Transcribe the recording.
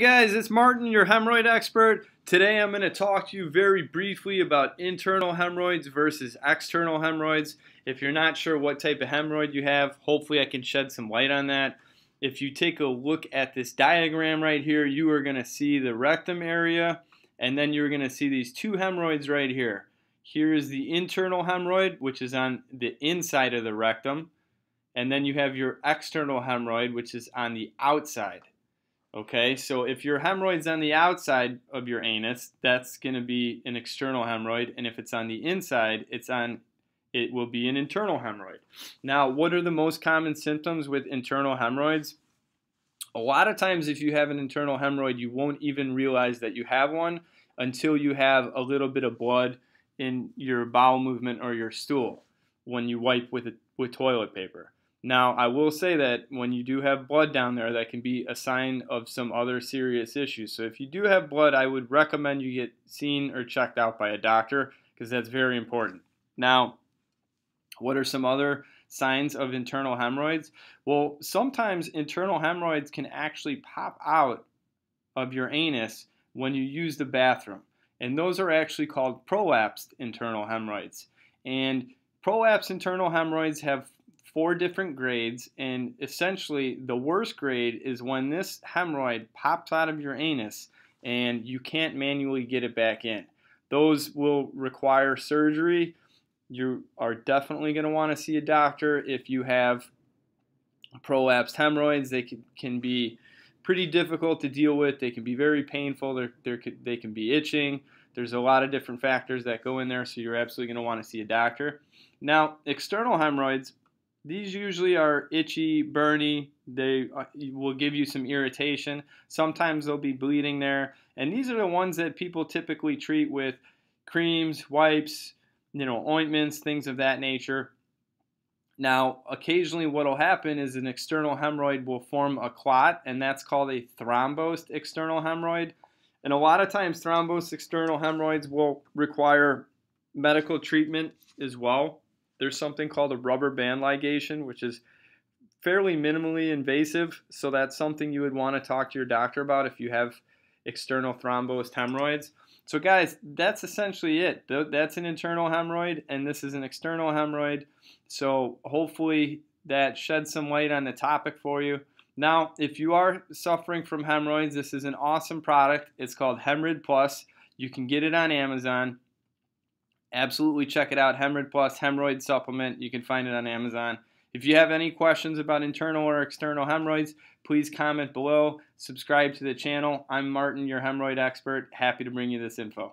Hey guys, it's Martin, your hemorrhoid expert. Today I'm going to talk to you very briefly about internal hemorrhoids versus external hemorrhoids. If you're not sure what type of hemorrhoid you have, hopefully I can shed some light on that. If you take a look at this diagram right here, you are going to see the rectum area, and then you're going to see these two hemorrhoids right here. Here is the internal hemorrhoid, which is on the inside of the rectum, and then you have your external hemorrhoid, which is on the outside. Okay, so if your hemorrhoid's on the outside of your anus, that's going to be an external hemorrhoid, and if it's on the inside, it's on it will be an internal hemorrhoid. Now, what are the most common symptoms with internal hemorrhoids? A lot of times if you have an internal hemorrhoid, you won't even realize that you have one until you have a little bit of blood in your bowel movement or your stool when you wipe with, a, with toilet paper. Now, I will say that when you do have blood down there, that can be a sign of some other serious issues. So if you do have blood, I would recommend you get seen or checked out by a doctor because that's very important. Now, what are some other signs of internal hemorrhoids? Well, sometimes internal hemorrhoids can actually pop out of your anus when you use the bathroom. And those are actually called prolapsed internal hemorrhoids. And prolapsed internal hemorrhoids have four different grades, and essentially the worst grade is when this hemorrhoid pops out of your anus and you can't manually get it back in. Those will require surgery. You are definitely going to want to see a doctor if you have prolapsed hemorrhoids. They can, can be pretty difficult to deal with. They can be very painful. They're, they're, they can be itching. There's a lot of different factors that go in there, so you're absolutely going to want to see a doctor. Now, external hemorrhoids, these usually are itchy, burny. They uh, will give you some irritation. Sometimes they'll be bleeding there. And these are the ones that people typically treat with creams, wipes, you know, ointments, things of that nature. Now, occasionally what will happen is an external hemorrhoid will form a clot, and that's called a thrombosed external hemorrhoid. And a lot of times thrombosed external hemorrhoids will require medical treatment as well. There's something called a rubber band ligation, which is fairly minimally invasive. So that's something you would want to talk to your doctor about if you have external thrombosed hemorrhoids. So guys, that's essentially it. That's an internal hemorrhoid and this is an external hemorrhoid. So hopefully that sheds some light on the topic for you. Now, if you are suffering from hemorrhoids, this is an awesome product. It's called Hemorrhoid Plus. You can get it on Amazon absolutely check it out. Hemorrhoid Plus Hemorrhoid Supplement. You can find it on Amazon. If you have any questions about internal or external hemorrhoids, please comment below. Subscribe to the channel. I'm Martin, your hemorrhoid expert. Happy to bring you this info.